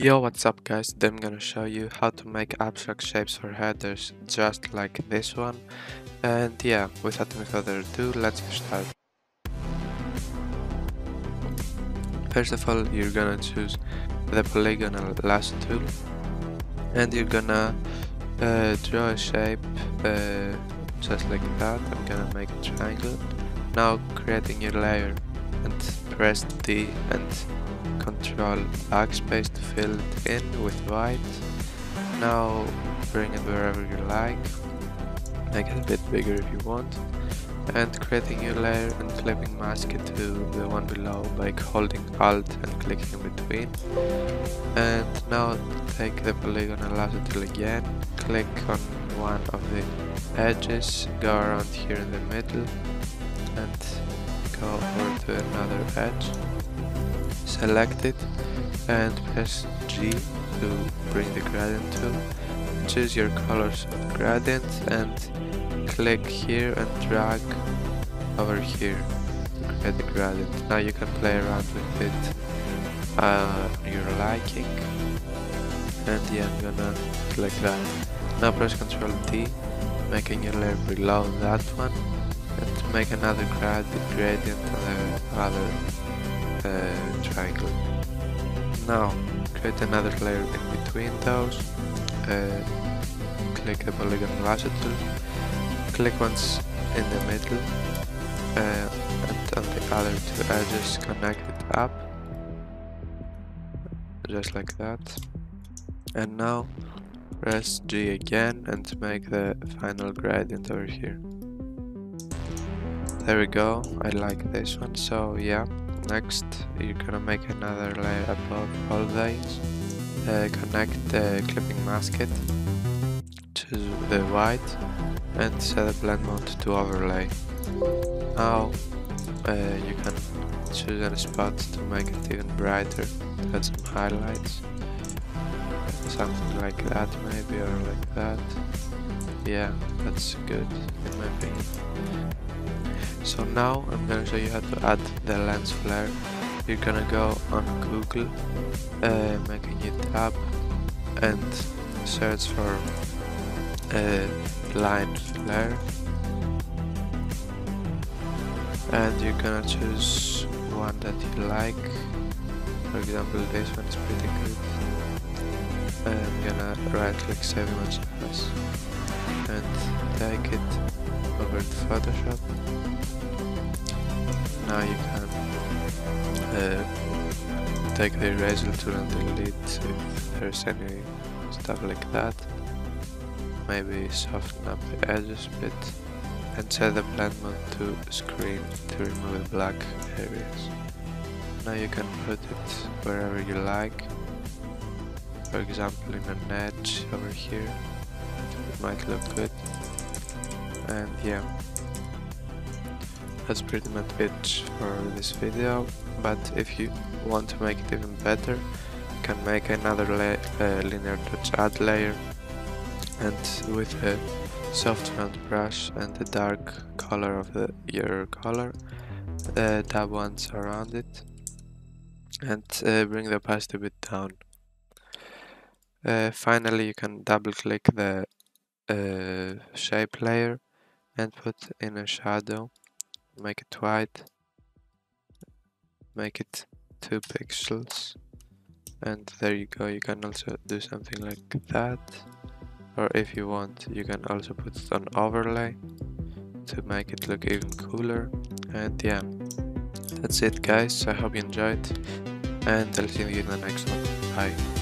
Yo, what's up guys? Today I'm gonna show you how to make abstract shapes for headers just like this one. And yeah, without any further ado, let's get started. First of all, you're gonna choose the polygonal lasso tool and you're gonna uh, draw a shape uh, just like that. I'm gonna make a triangle. Now creating your layer and press D and control backspace to fill it in with white. Now bring it wherever you like, make it a bit bigger if you want, and creating your layer and clipping mask it to the one below by holding alt and clicking in between. And now take the polygonal lasso tool again, click on one of the edges, go around here in the middle and go over to another edge select it and press G to bring the gradient tool. Choose your colors of gradient and click here and drag over here to create the gradient. Now you can play around with it uh, your liking. And yeah, I'm gonna click that. Now press Ctrl D, making your layer below that one, and make another gradient on the other uh, triangle. Now create another layer in between those, uh, click the polygon lasso tool, click once in the middle uh, and on the other two edges connect it up, just like that. And now press G again and make the final gradient over here. There we go, I like this one, so yeah. Next, you're gonna make another layer above all these. Uh, connect the clipping masket to the white and set the blend mode to overlay. Now uh, you can choose any spot to make it even brighter, add some highlights. Something like that maybe or like that. Yeah, that's good in my opinion. So now I'm gonna show you how to add the lens flare. You're gonna go on Google, uh, make a new tab and search for uh, lens flare. And you're gonna choose one that you like. For example this one is pretty good. I'm gonna right click save image as. And take it over to Photoshop now you can uh, take the eraser tool and delete if there's any stuff like that. Maybe soften up the edges a bit and set the blend mode to screen to remove the black areas. Now you can put it wherever you like. For example in an edge over here it might look good and yeah that's pretty much it for this video. But if you want to make it even better you can make another uh, linear touch add layer. And with a soft round brush and the dark color of the your color uh, dab once around it. And uh, bring the opacity a bit down. Uh, finally you can double click the uh, shape layer and put in a shadow. Make it white. Make it two pixels. And there you go. You can also do something like that. Or if you want you can also put it on overlay to make it look even cooler. And yeah that's it guys. I hope you enjoyed. And i'll see you in the next one. Bye